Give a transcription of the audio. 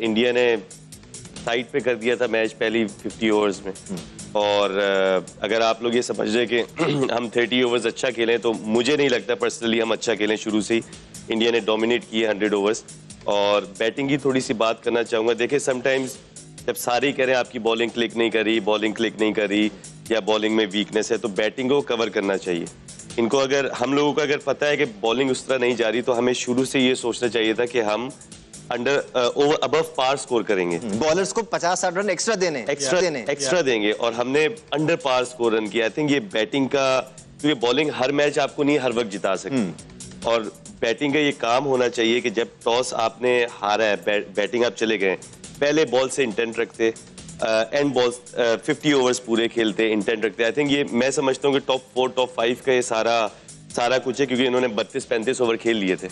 India ने side पे कर दिया था मैच पहली 50 ओवर्स में। और अगर आप लोग ये समझ रहे कि हम 30 ओवर्स अच्छा खेलें तो मुझे नहीं लगता पर्सनली हम अच्छा खेलें। शुरू से ही इंडिया ने डोमिनेट किए 100 ओवर्स। और बैटिंग की थोड़ी सी बात करना चाहूँगा। देखिए समटाइम्स जब सारे ही कह रहे हैं आपकी बॉलिंग क्लिक नहीं करी बॉलिंग क्लिक नहीं करी या बॉलिंग में वीकनेस है तो बैटिंग को कवर करना चाहिए। इनको अगर हम लोगों को अगर पता है कि बॉलिंग उस तरह नहीं जा रही तो हमें शुरू से ये सोचना चाहिए था कि हम under over above par score करेंगे। बॉलर्स को 50 साठ रन एक्स्ट्रा देने एक्स्ट्रा देने एक्स्ट्रा देंगे और हमने अंडर पार स्कोर रन किया। आई थिंक ये बैटिंग का क्योंकि बॉलिंग हर मैच आपको नहीं हर वक्त जिता सकती। और बैटिंग का ये काम होना चाहिए कि जब टॉस आपने हारा है बै, बैटिंग आप चले गए पहले बॉल से इंटेंट रखते एंड बॉल फिफ्टी ओवर्स पूरे खेलते इंटेंट रखते। आई थिंक ये मैं समझता हूँ कि टॉप फोर टॉप फाइव का ये सारा सारा कुछ है क्योंकि इन्होंने बत्तीस पैंतीस ओवर खेल लिए थे।